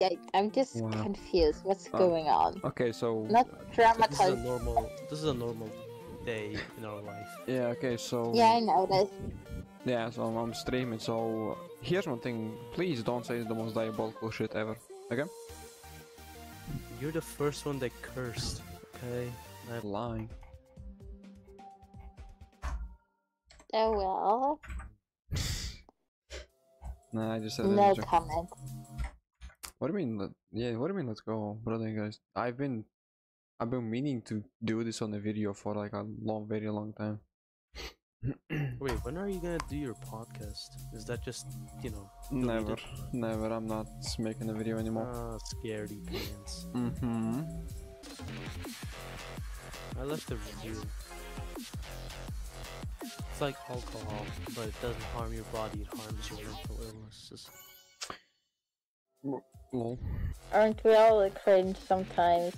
Yeah, I'm just Wow. confused. What's Uh, going on? Okay, so Not dramatized. This is a normal. This is a normal day in our life. yeah, okay, so Yeah, I noticed. yeah, so I'm, I'm streaming. So here's one thing: please don't say it's the most diabolical shit ever. Okay? You're the first one that cursed. Okay. I'm Lying. Oh well. Nah, I just said No that. joke. comment. What do you mean? let- Yeah, what do you mean? Let's go, brother, guys. I've been, I've been meaning to do this on a video for like a long, very long time. Wait, when are you gonna do your podcast? Is that just, you know, deleted? never, never. I'm not making a video anymore. Ah, scaredy pants. Mm-hmm. I left a review. It's like alcohol, but it doesn't harm your body, it harms your mental illnesses. Lol. Aren't we all cringe sometimes?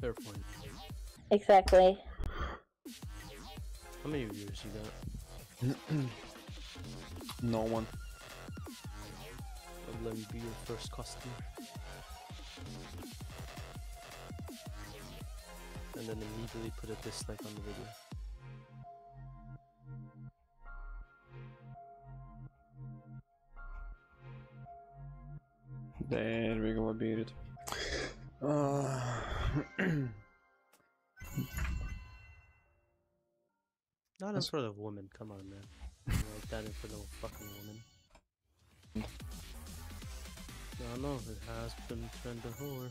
Fair point. Exactly. How many viewers you got? no one. I'll let me be your first customer. And then immediately put a dislike on the video. There we go. I beat it. Uh, Not in That's- front of women, come on man. You like that in front of a fucking woman. No, no, it has been trend to whore.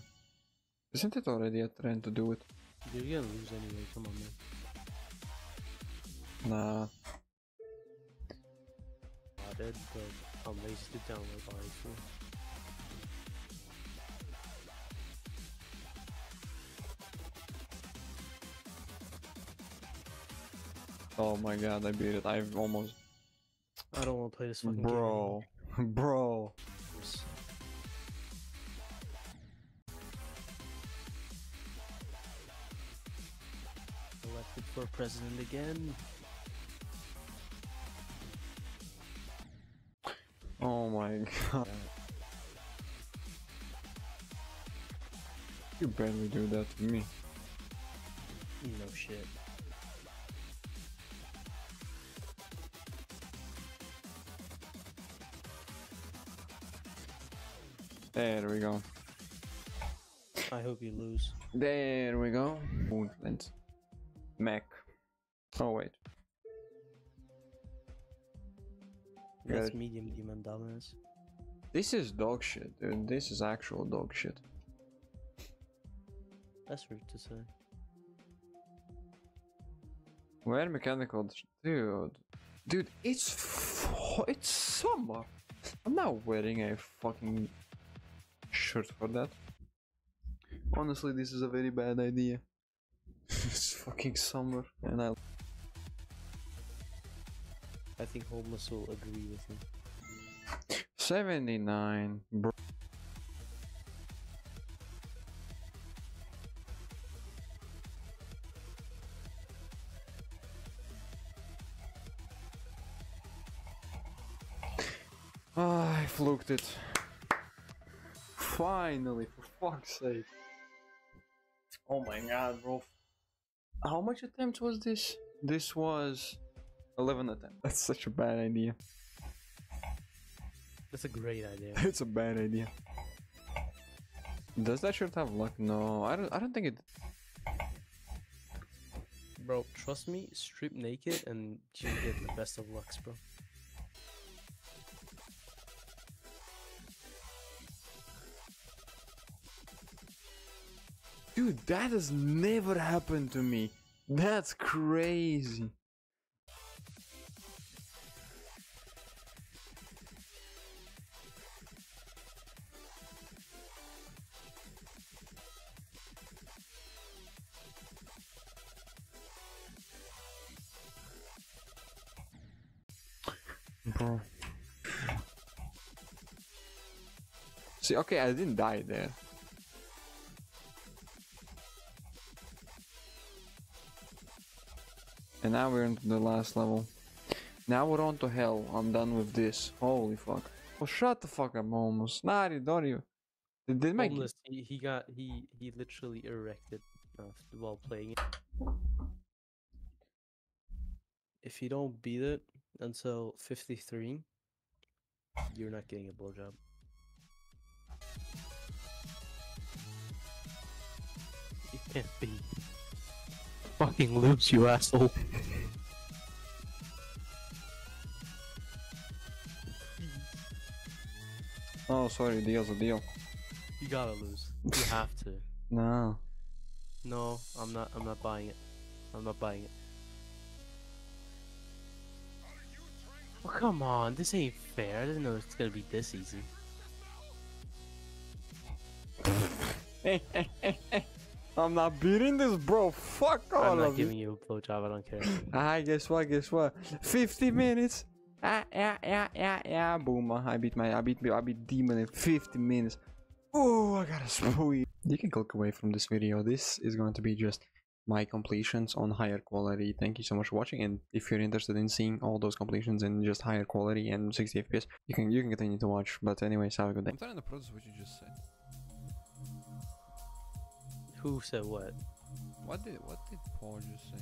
isn't it already a trend to do it? You're gonna lose anyway, come on man. Nah. I did, but I'm lazy to download RE4. Oh my god, I beat it. I've almost. I don't want to play this fucking Bro. Bro. game. anymore. Elected for president again. Oh my god. You barely do that to me. No shit. There we go. I hope you lose. There we go. Movement. Mac. Oh wait. That's Good. medium demon dominance. This is dog shit, dude. This is actual dog shit. That's rude to say. Wear mechanical, dude. Dude, it's f- it's summer. I'm not wearing a fucking shirt for that. Honestly, this is a very bad idea. it's fucking summer, and I. I think homeless will agree with me. 79, bro. Ah, I fluked it. Finally, for fuck's sake. Oh my god, bro. How much attempts was this? This was 11 attempts. That's such a bad idea. That's a great idea. It's a bad idea. Does that shirt have luck? No, I don't. I don't think it. Bro, trust me, strip naked and you get the best of lucks, bro. Dude, that has never happened to me. That's crazy. Bro. See, okay, I didn't die there. And now we're into the last level. Now we're on to hell. I'm done with this. Holy fuck. Oh, shut the fuck up, almost. Nari, don't you? Did, did my Homeless. He, he got he he literally erected while playing it. If you don't beat it until 53, you're not getting a blowjob. You can't be. Fucking lose, you asshole. Oh, sorry, deal's a deal. You gotta lose. You have to. No. No, I'm not. I'm not buying it. I'm not buying it. Well, come on. This ain't fair. I didn't know it's gonna be this easy. I'm not beating this, bro. Fuck all I'm not of you. giving you a blowjob. I don't care. Ah, guess what? Guess what? 50 minutes. Ah, yeah, yeah, yeah, yeah. Boom. I beat my, I beat, I beat demon in 50 minutes. Oh, I gotta sweet. You can click away from this video. This is going to be just my completions on higher quality. Thank you so much for watching. And if you're interested in seeing all those completions in just higher quality and 60 FPS, you can you can continue to watch. But anyways, have a good day. I'm trying to process what you just said. Who said what? What did what did Paul just say?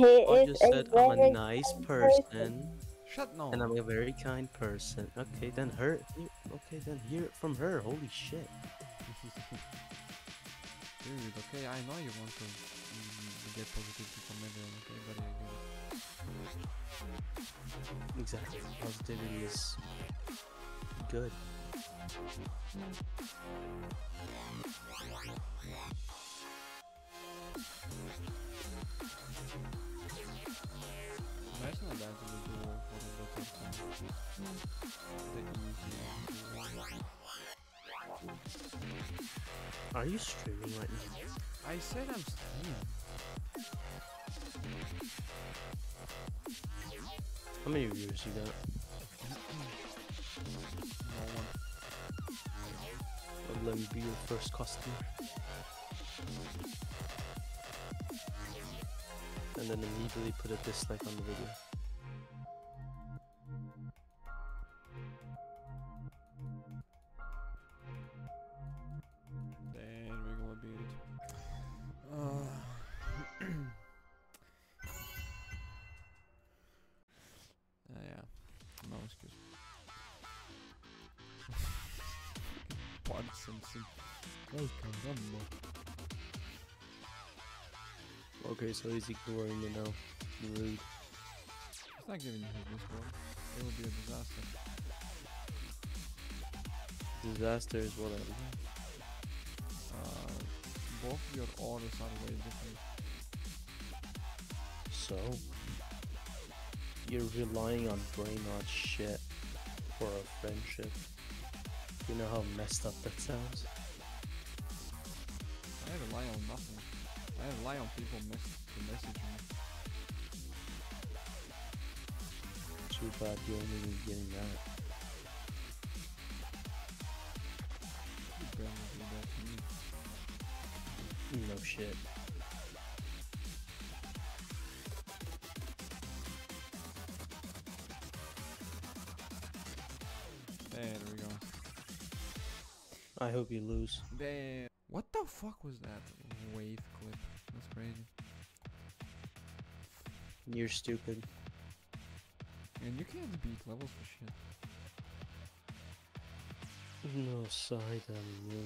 He I just said I'm a nice kind person Shut no. and I'm a very kind person. Okay, then her. Okay, then hear it from her. Holy shit. Dude, okay, I know you want to mm, get positivity from everyone, okay, but you Exactly. Positivity is good. Imagine a dad will do one of the top The Are you streaming right now? I said I'm streaming. How many viewers you got? No let me be your first customer. And then immediately put a dislike on the video. Simpson. Oh, caramba. Okay, so he's ignoring me now. Rude. It's not giving you his Discord. It will be a disaster. Disaster is what I Uh, both your orders are way different. So, you're relying on brainrot shit for a friendship. You know how messed up that sounds? I rely on nothing. I rely on people mess to message me. Too bad you only be getting that. You barely do that to me. No shit. I hope you lose. Damn. What the fuck was that wave clip? That's crazy. You're stupid. And you can't beat levels for shit. No side um, on you.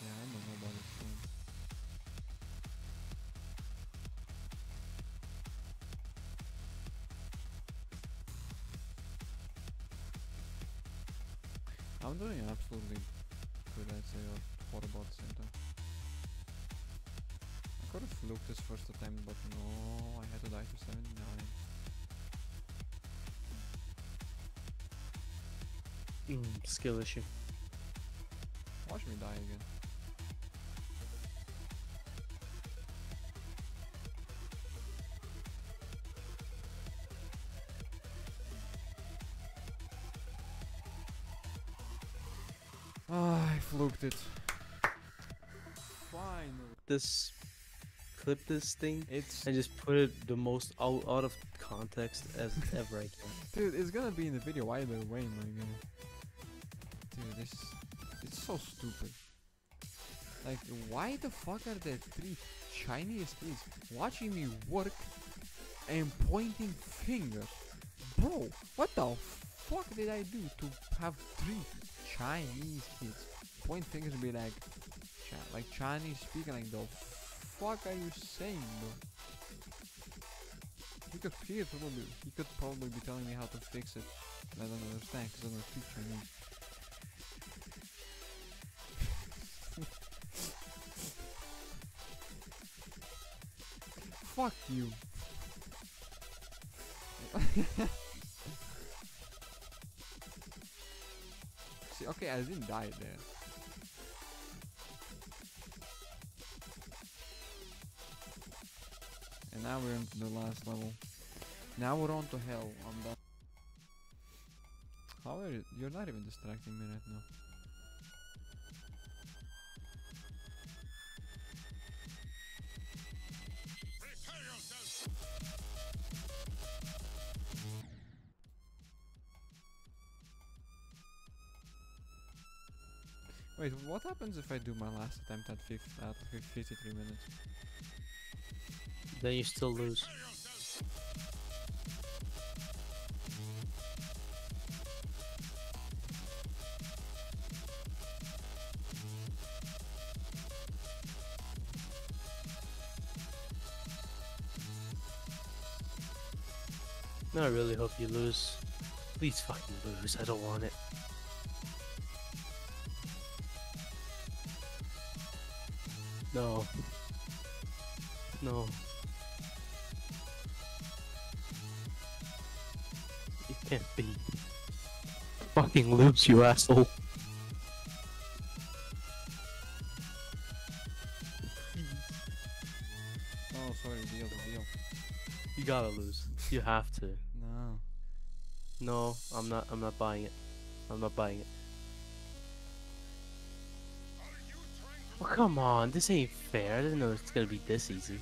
Yeah, I know nobody's phone. I'm doing absolutely could have fluked this first attempt, but no, I had to die to 79. Mm, skill issue. Watch me die again. Ah, I fluked it. Finally. This, clip this thing, It's and just put it the most out, out of context as ever I can. dude, it's gonna be in the video either way, my god. Dude, this It's so stupid. Like, why the fuck are there three Chinese kids watching me work and pointing fingers? Bro, what the fuck did I do to have three Chinese kids point fingers and be like, like Chinese speaking? Like, the fuck are you saying, bro? He could, he could probably, he could probably be telling me how to fix it. I don't understand because I don't speak Chinese. Fuck you. See, okay, I didn't die there. Now we're into the last level. Now we're on to hell. I'm done. How are you? You're not even distracting me right now. Wait, what happens if I do my last attempt at, fif- at fif- 53 minutes? Then you still lose. I really hope you lose. Please fucking lose. I don't want it. No. No. Can't be. Fucking lose, you asshole. Hmm. Oh, sorry, deal, deal. You gotta lose. You have to. No. No, I'm not. I'm not buying it. I'm not buying it. Well, come on. This ain't fair. I didn't know it's gonna be this easy.